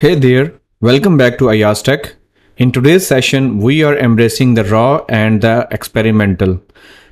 Hey there, welcome back to AyyazTech. In today's session, we are embracing the raw and the experimental.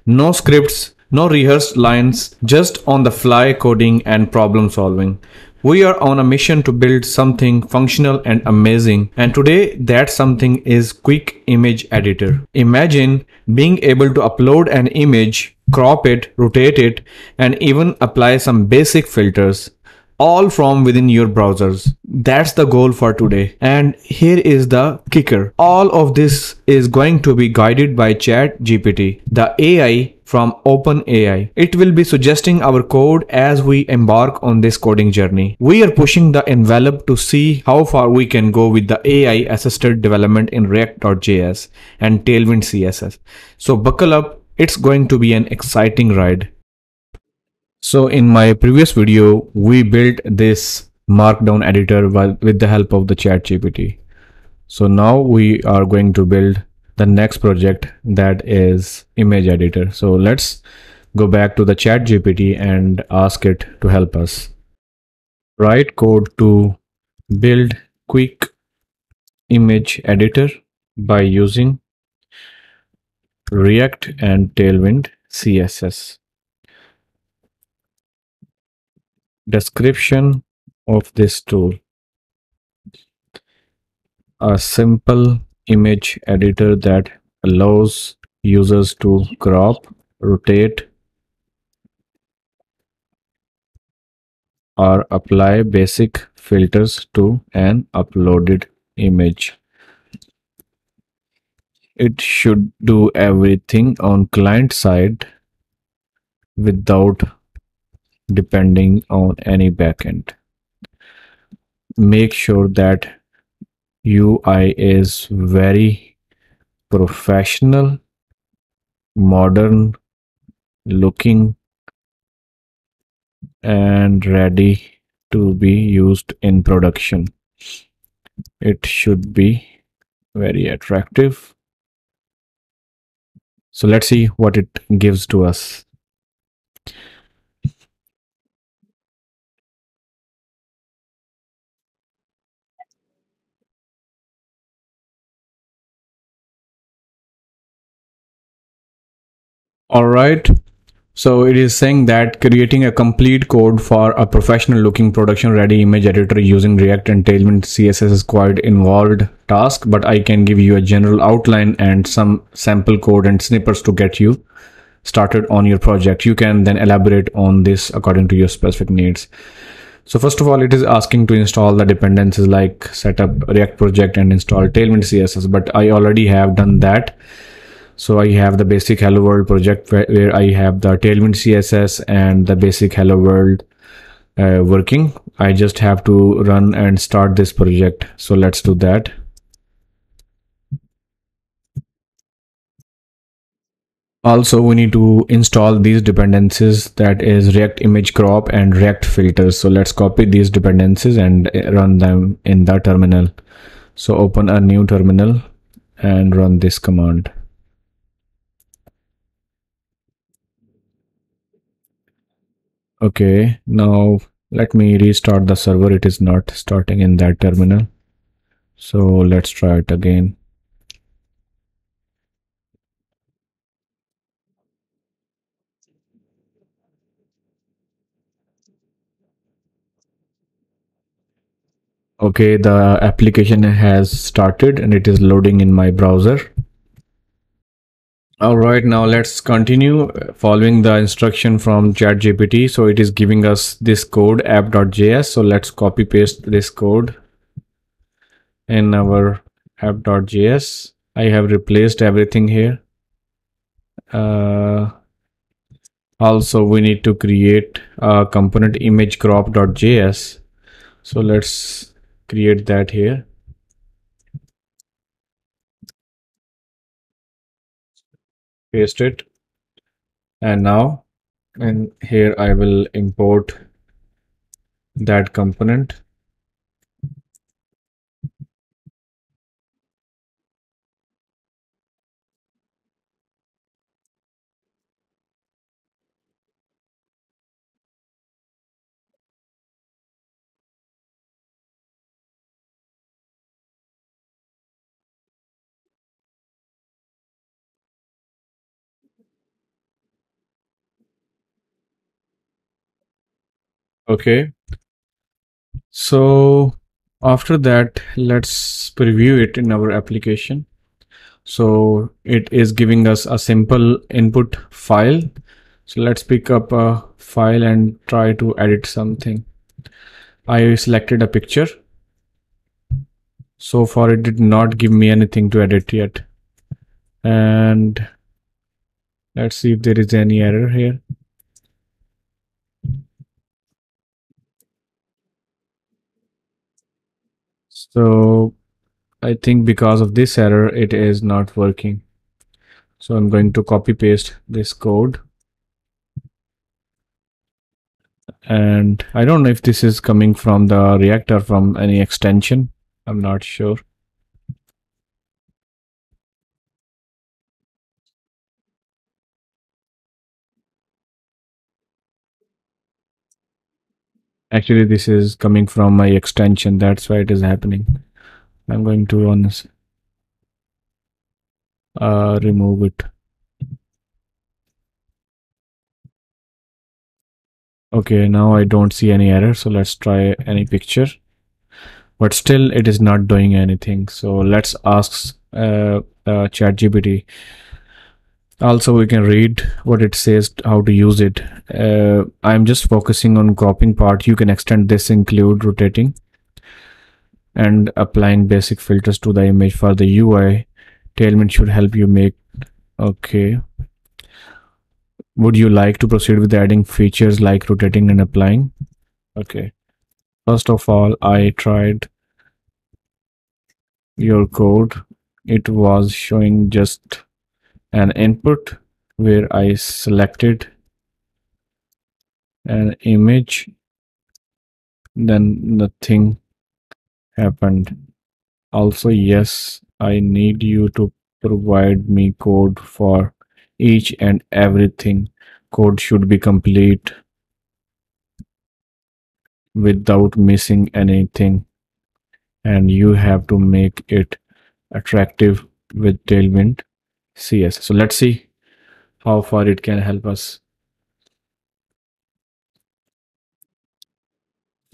No scripts, no rehearsed lines, just on the fly coding and problem solving. We are on a mission to build something functional and amazing, and today that something is Quick Image Editor. Imagine being able to upload an image, crop it, rotate it, and even apply some basic filters all from within your browsers. That's the goal for today. And here is the kicker. All of this is going to be guided by ChatGPT, the AI from OpenAI. It will be suggesting our code as we embark on this coding journey. We are pushing the envelope to see how far we can go with the AI assisted development in React.js and Tailwind CSS. So buckle up. It's going to be an exciting ride. So in my previous video, we built this markdown editor with the help of the ChatGPT. So now we are going to build the next project that is image editor. So let's go back to the ChatGPT and ask it to help us. Write code to build quick image editor by using React and Tailwind CSS. Description of this tool. A simple image editor that allows users to crop, rotate, or apply basic filters to an uploaded image. It should do everything on client side without depending on any backend. Make sure that UI is very professional, modern looking and ready to be used in production. It should be very attractive. So let's see what it gives to us. All right. So it is saying that creating a complete code for a professional looking production ready image editor using React and Tailwind CSS is quite involved task, but I can give you a general outline and some sample code and snippets to get you started on your project. You can then elaborate on this according to your specific needs. So first of all, it is asking to install the dependencies like setup React project and install Tailwind CSS, but I already have done that so I have the basic hello world project where, I have the tailwind CSS and the basic hello world uh, working. I just have to run and start this project. So let's do that. Also, we need to install these dependencies that is React image crop and React filters. So let's copy these dependencies and run them in the terminal. So open a new terminal and run this command. Okay now let me restart the server. It is not starting in that terminal. So let's try it again. Okay the application has started and it is loading in my browser all right, now let's continue following the instruction from ChatGPT. So it is giving us this code app.js. So let's copy paste this code in our app.js. I have replaced everything here. Uh, also, we need to create a component image crop.js. So let's create that here. Paste it. And now and here I will import that component Okay. So after that, let's preview it in our application. So it is giving us a simple input file. So let's pick up a file and try to edit something. I selected a picture. So far it did not give me anything to edit yet. And let's see if there is any error here. So I think because of this error, it is not working. So I'm going to copy paste this code. And I don't know if this is coming from the reactor from any extension. I'm not sure. Actually, this is coming from my extension. That's why it is happening. I'm going to run this. Uh, remove it. Okay, now I don't see any error. So let's try any picture. But still, it is not doing anything. So let's ask uh, uh, ChatGPT. Also, we can read what it says, how to use it. Uh, I'm just focusing on cropping part. You can extend this, include rotating and applying basic filters to the image for the UI. Tailwind should help you make, okay. Would you like to proceed with adding features like rotating and applying? Okay. First of all, I tried your code. It was showing just an input where I selected an image then nothing happened. Also yes I need you to provide me code for each and everything. Code should be complete without missing anything and you have to make it attractive with tailwind cs so let's see how far it can help us.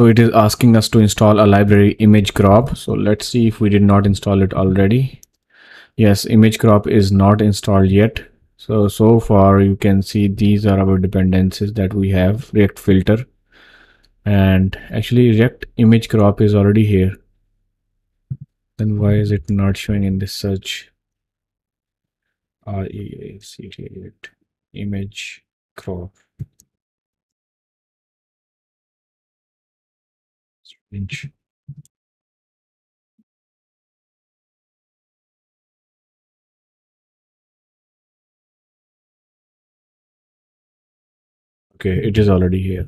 So it is asking us to install a library image crop. So let's see if we did not install it already. Yes image crop is not installed yet. So so far you can see these are our dependencies that we have react filter. And actually react image crop is already here. Then why is it not showing in this search R E A C T eight image crop. Strange. Okay, it is already here.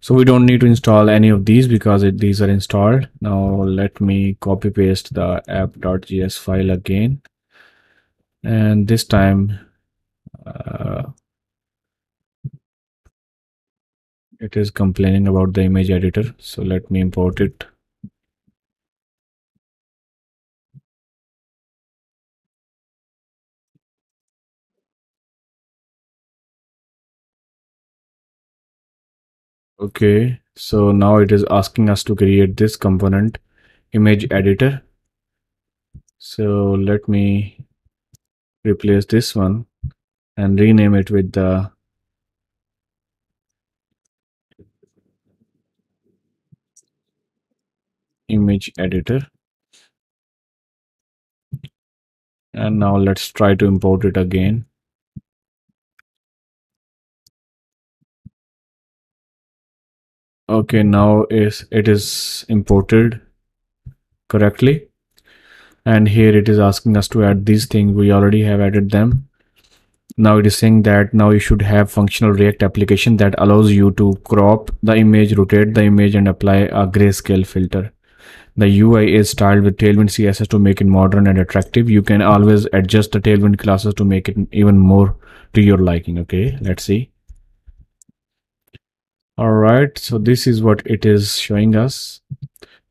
So we don't need to install any of these because it, these are installed. Now let me copy paste the app.js file again and this time uh, it is complaining about the image editor. So let me import it. Okay so now it is asking us to create this component image editor. So let me replace this one and rename it with the image editor. And now let's try to import it again. Okay now is it is imported correctly and here it is asking us to add these things we already have added them now it is saying that now you should have functional react application that allows you to crop the image rotate the image and apply a grayscale filter the UI is styled with Tailwind CSS to make it modern and attractive. You can always adjust the Tailwind classes to make it even more to your liking. Okay, let's see. All right, so this is what it is showing us.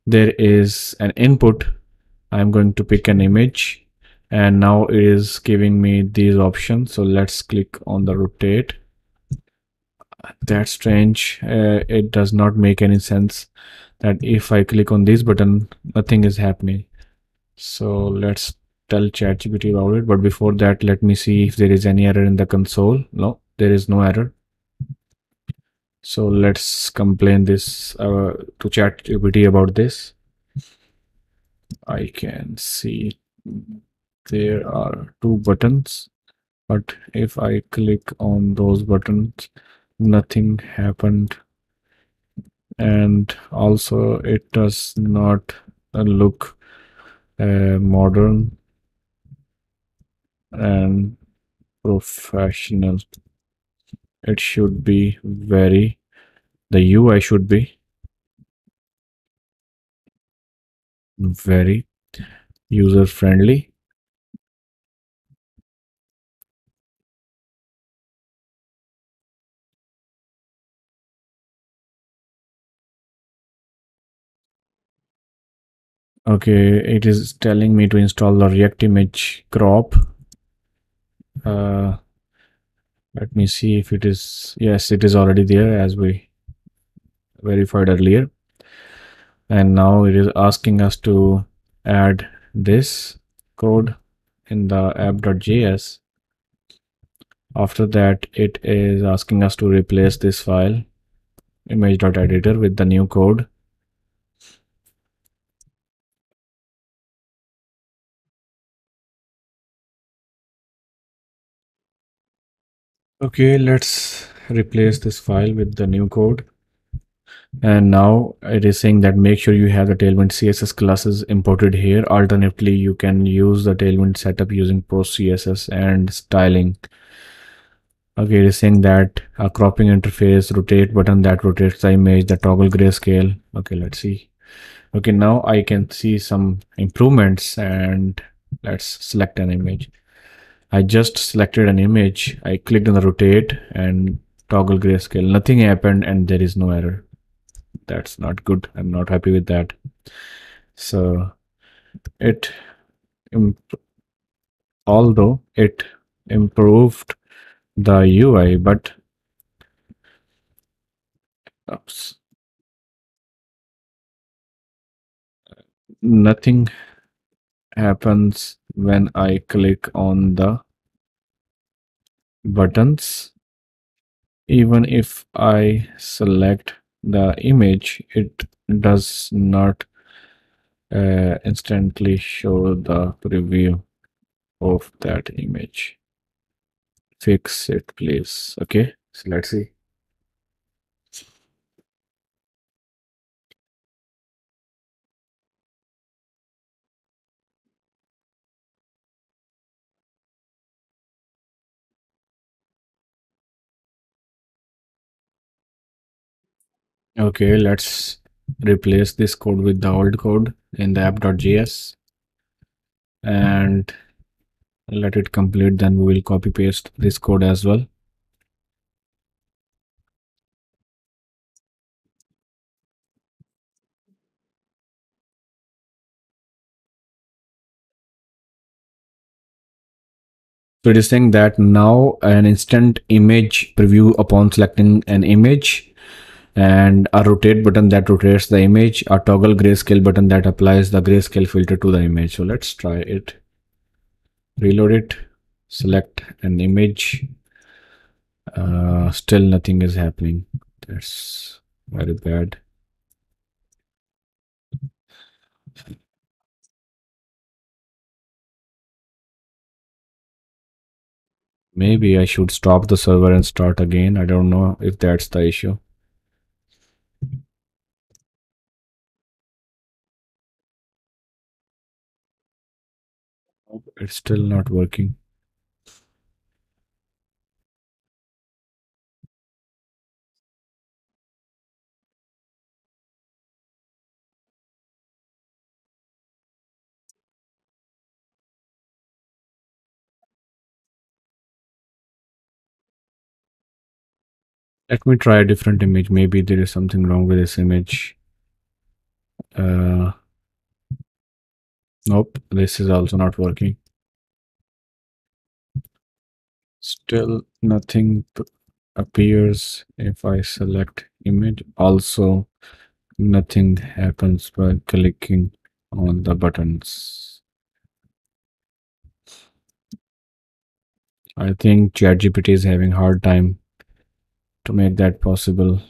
There is an input I'm going to pick an image and now it is giving me these options. So let's click on the rotate. that's strange. Uh, it does not make any sense that if i click on this button nothing is happening. So let's tell ChatGPT about it. But before that let me see if there is any error in the console. No there is no error. So let's complain this uh, to ChatGPT about this I can see there are two buttons but if I click on those buttons nothing happened. And also it does not look uh, modern and professional. It should be very the UI should be very user friendly okay it is telling me to install the react image crop. Uh, let me see if it is yes it is already there as we verified earlier and now it is asking us to add this code in the app.js after that it is asking us to replace this file image.editor with the new code. Okay let's replace this file with the new code and now it is saying that make sure you have the tailwind css classes imported here. Alternatively you can use the tailwind setup using post css and styling. Okay it is saying that a cropping interface rotate button that rotates the image the toggle grayscale. Okay let's see. Okay now i can see some improvements and let's select an image. I just selected an image. I clicked on the rotate and toggle grayscale. Nothing happened and there is no error that's not good. I'm not happy with that. So it although it improved the ui but oops, nothing happens when i click on the buttons. Even if i select the image, it does not uh, instantly show the preview of that image. Fix it, please. Okay, so let's see. Okay, let's replace this code with the old code in the app.js and let it complete then we will copy paste this code as well. So it is saying that now an instant image preview upon selecting an image and a rotate button that rotates the image, a toggle grayscale button that applies the grayscale filter to the image. So let's try it. Reload it, select an image. Uh, still nothing is happening. That's very bad. Maybe I should stop the server and start again. I don't know if that's the issue. It's still not working. Let me try a different image. Maybe there is something wrong with this image. Uh, nope, this is also not working. Still nothing appears if I select image. Also nothing happens by clicking on the buttons. I think ChatGPT is having hard time to make that possible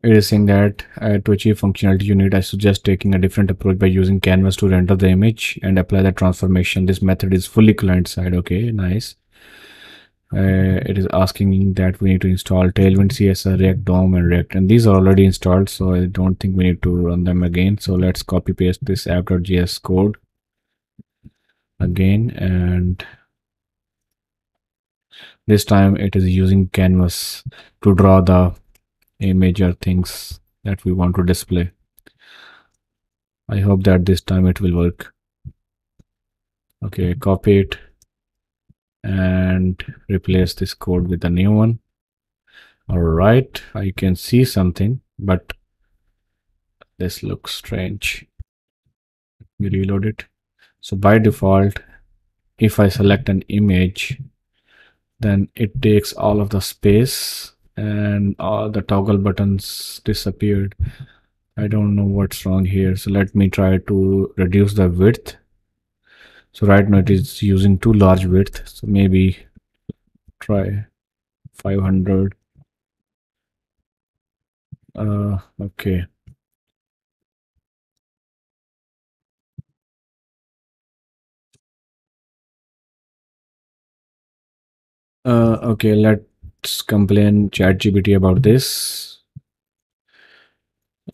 It is saying that uh, to achieve functionality you need, I suggest taking a different approach by using Canvas to render the image and apply the transformation. This method is fully client-side. Okay, nice. Uh, it is asking that we need to install Tailwind, CSS, React DOM, and React. And these are already installed, so I don't think we need to run them again. So let's copy paste this app.js code again. And this time it is using Canvas to draw the a major things that we want to display. I hope that this time it will work. Okay, copy it and replace this code with a new one. All right, I can see something, but this looks strange. Reload it. So by default, if I select an image, then it takes all of the space and all the toggle buttons disappeared. I don't know what's wrong here so let me try to reduce the width. So right now it is using too large width so maybe try 500 uh okay. Uh okay let complain ChatGPT about this.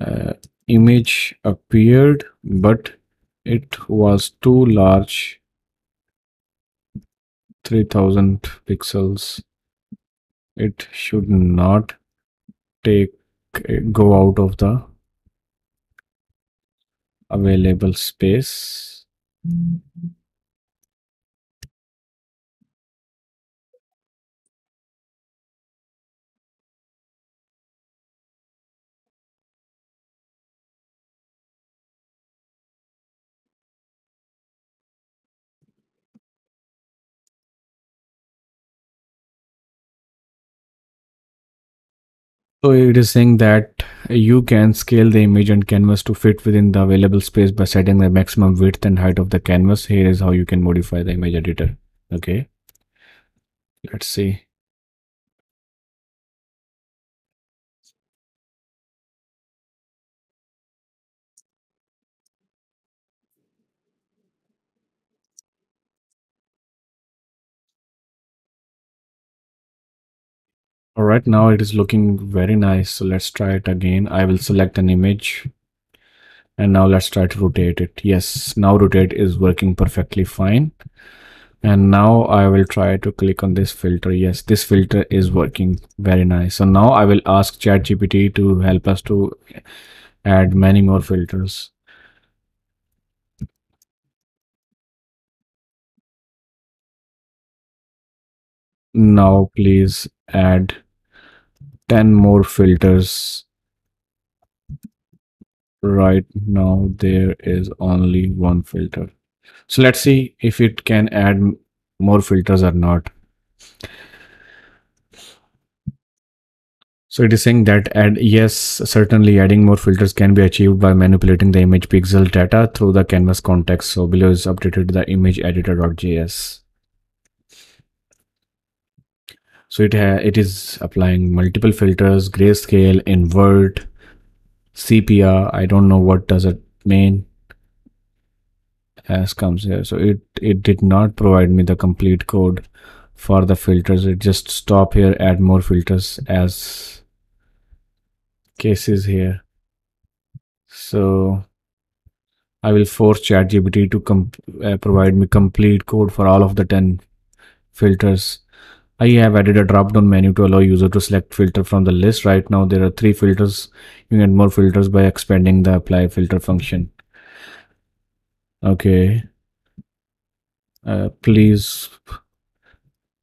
Uh, image appeared, but it was too large. 3000 pixels. It should not take go out of the available space. Mm -hmm. So it is saying that you can scale the image and canvas to fit within the available space by setting the maximum width and height of the canvas. Here is how you can modify the image editor. Okay. Let's see. All right, now it is looking very nice. So let's try it again. I will select an image and now let's try to rotate it. Yes, now rotate is working perfectly fine. And now I will try to click on this filter. Yes, this filter is working very nice. So now I will ask ChatGPT to help us to add many more filters. Now please add 10 more filters right now. There is only one filter. So let's see if it can add more filters or not. So it is saying that add yes certainly adding more filters can be achieved by manipulating the image pixel data through the canvas context. So below is updated the image editor.js so it it is applying multiple filters, grayscale, invert, sepia. I don't know what does it mean as comes here. So it, it did not provide me the complete code for the filters. It just stop here, add more filters as cases here. So I will force ChatGPT to uh, provide me complete code for all of the 10 filters I have added a drop down menu to allow user to select filter from the list. Right now there are three filters. You can get more filters by expanding the apply filter function. Okay. Uh, please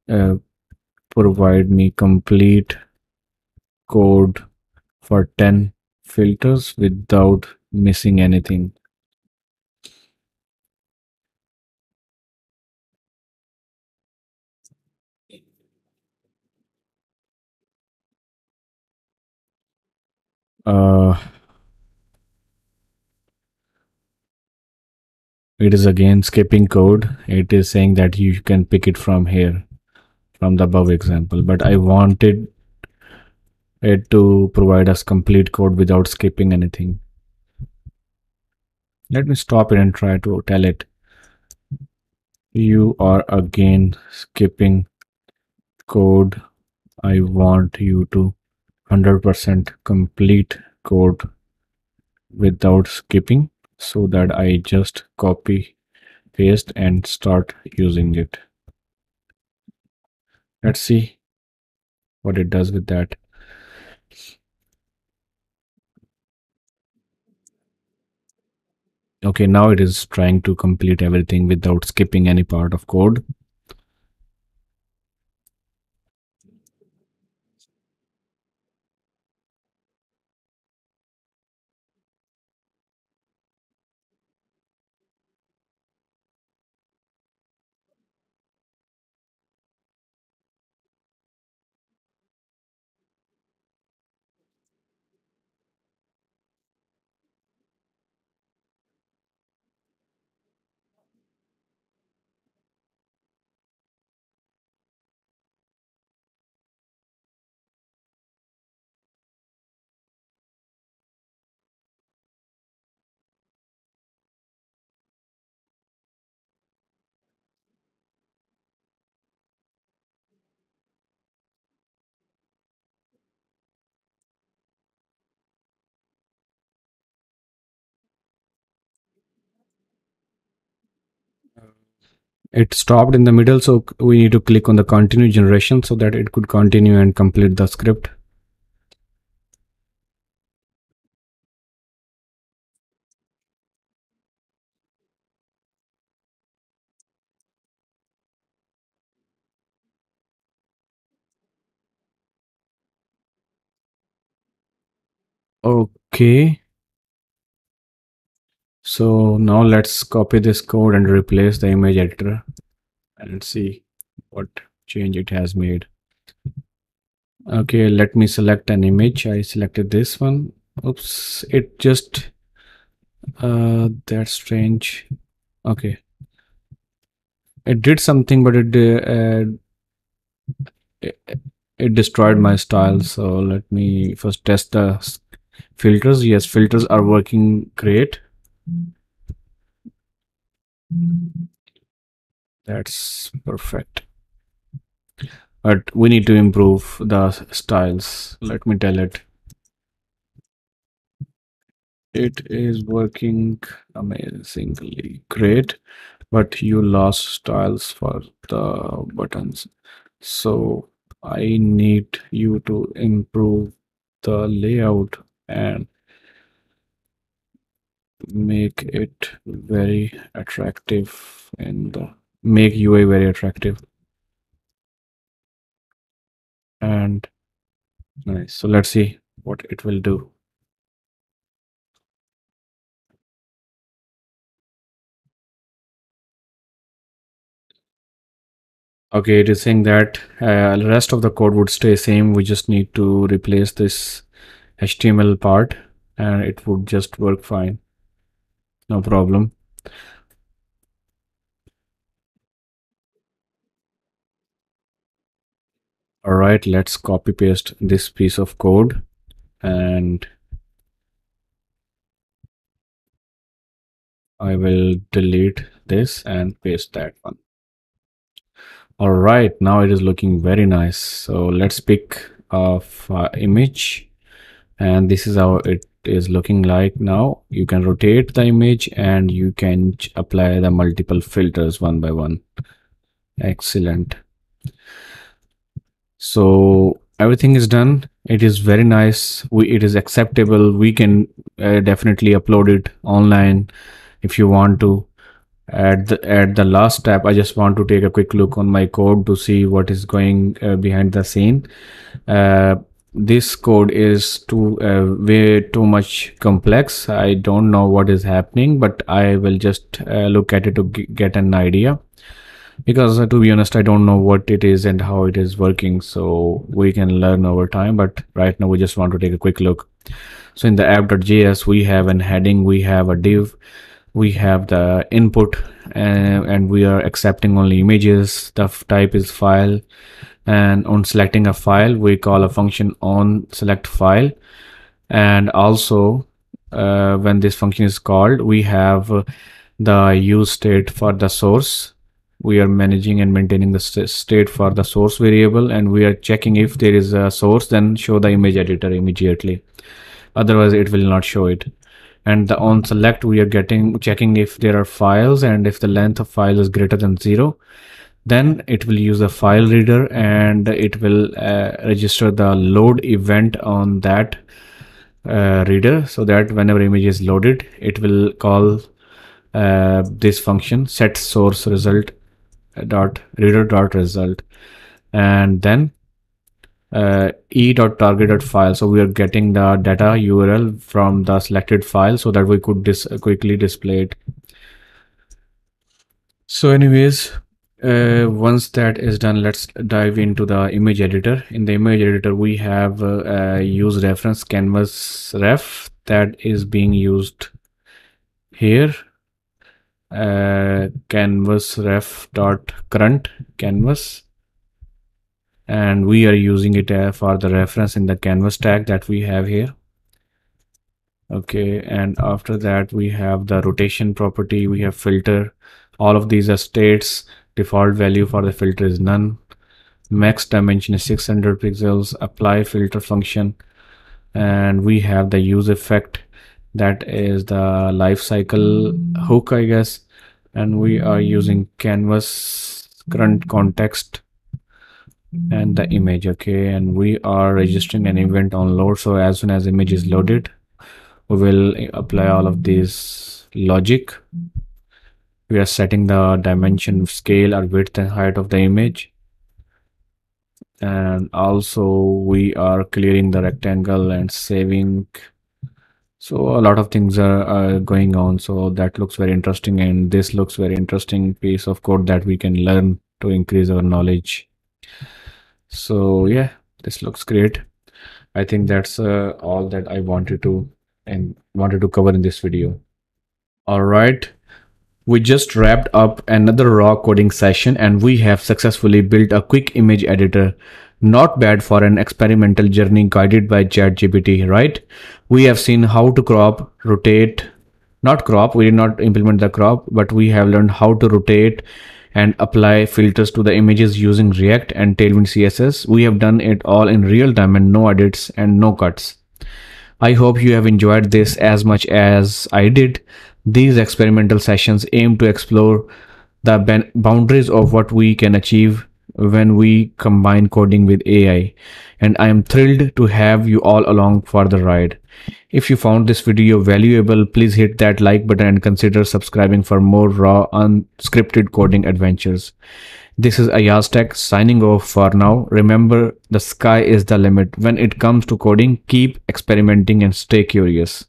uh, provide me complete code for 10 filters without missing anything. Uh, it is again skipping code. It is saying that you can pick it from here from the above example. But i wanted it to provide us complete code without skipping anything. Let me stop it and try to tell it. You are again skipping code. I want you to 100% complete code without skipping so that I just copy paste and start using it. Let's see what it does with that. Okay, now it is trying to complete everything without skipping any part of code. It stopped in the middle so we need to click on the continue generation so that it could continue and complete the script. Okay so now let's copy this code and replace the image editor and see what change it has made. Okay let me select an image. I selected this one. Oops it just uh that's strange. Okay. It did something but it uh, it, it destroyed my style. So let me first test the filters. Yes filters are working great that's perfect. But we need to improve the styles. Let me tell it. It is working amazingly great but you lost styles for the buttons. So i need you to improve the layout and make it very attractive and make UI very attractive. And nice. So let's see what it will do. Okay, it is saying that uh, the rest of the code would stay same. We just need to replace this HTML part and it would just work fine no problem. All right let's copy paste this piece of code and I will delete this and paste that one. All right now it is looking very nice. So let's pick a uh, image and this is how it is looking like now you can rotate the image and you can apply the multiple filters one by one. Excellent. So everything is done. It is very nice. We, it is acceptable. We can uh, definitely upload it online if you want to. At the at the last step i just want to take a quick look on my code to see what is going uh, behind the scene. Uh, this code is too uh, way too much complex. I don't know what is happening but i will just uh, look at it to get an idea. Because uh, to be honest i don't know what it is and how it is working so we can learn over time but right now we just want to take a quick look. So in the app.js we have an heading we have a div we have the input and, and we are accepting only images the type is file and on selecting a file we call a function on select file. And also uh, when this function is called we have the use state for the source. We are managing and maintaining the st state for the source variable and we are checking if there is a source then show the image editor immediately. Otherwise it will not show it. And the on select we are getting checking if there are files and if the length of file is greater than zero then it will use a file reader and it will uh, register the load event on that uh, reader so that whenever image is loaded it will call uh, this function set source result dot reader dot result. And then uh, e dot target dot file. So we are getting the data url from the selected file so that we could dis quickly display it. So anyways uh, once that is done let's dive into the image editor. In the image editor we have uh, use reference canvas ref that is being used here. Uh, canvas ref dot current canvas. And we are using it uh, for the reference in the canvas tag that we have here. Okay and after that we have the rotation property. We have filter. All of these are states default value for the filter is none. Max dimension is 600 pixels. Apply filter function. And we have the use effect. That is the life cycle hook i guess. And we are using canvas current context and the image okay? And we are registering an event on load so as soon as image is loaded we will apply all of this logic we are setting the dimension scale or width and height of the image. And also we are clearing the rectangle and saving. So a lot of things are, are, going on. So that looks very interesting and this looks very interesting piece of code that we can learn to increase our knowledge. So yeah this looks great. I think that's uh, all that i wanted to and wanted to cover in this video. All right we just wrapped up another raw coding session and we have successfully built a quick image editor not bad for an experimental journey guided by ChatGPT, right? We have seen how to crop, rotate, not crop, we did not implement the crop, but we have learned how to rotate and apply filters to the images using React and Tailwind CSS. We have done it all in real time and no edits and no cuts. I hope you have enjoyed this as much as I did. These experimental sessions aim to explore the boundaries of what we can achieve when we combine coding with AI and I am thrilled to have you all along for the ride. If you found this video valuable, please hit that like button and consider subscribing for more raw unscripted coding adventures. This is AyyazTech signing off for now. Remember, the sky is the limit. When it comes to coding, keep experimenting and stay curious.